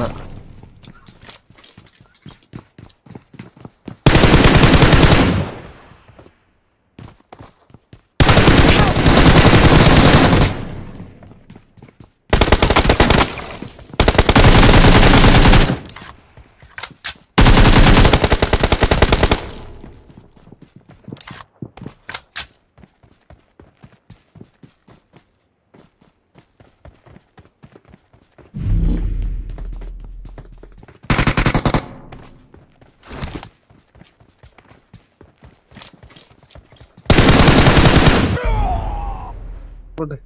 up. खुद।